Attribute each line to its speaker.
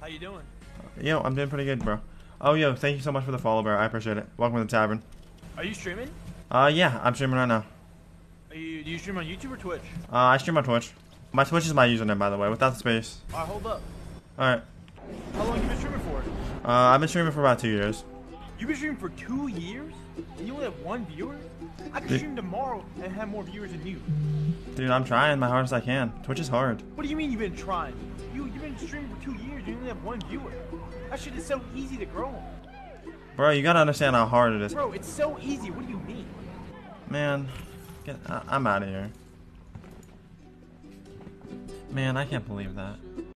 Speaker 1: How you doing?
Speaker 2: Yo, I'm doing pretty good, bro. Oh, yo, thank you so much for the follow, bro. I appreciate it. Welcome to the tavern.
Speaker 1: Are you streaming?
Speaker 2: Uh, yeah, I'm streaming right now.
Speaker 1: Are you do you stream on YouTube or Twitch?
Speaker 2: Uh, I stream on Twitch. My Twitch is my username, by the way, without the space.
Speaker 1: Alright, hold up.
Speaker 2: Alright.
Speaker 1: How long have you been streaming for?
Speaker 2: Uh, I've been streaming for about two years.
Speaker 1: You've been streaming for two years? And you only have one viewer? I could stream tomorrow and have more viewers than you.
Speaker 2: Dude, I'm trying my hardest I can. Twitch is hard.
Speaker 1: What do you mean you've been trying? You you've been streaming for two years, you only have one viewer. That shit is so easy to grow.
Speaker 2: Bro, you gotta understand how hard it is.
Speaker 1: Bro, it's so easy. What do you mean?
Speaker 2: Man, get, I, I'm out of here. Man, I can't believe that.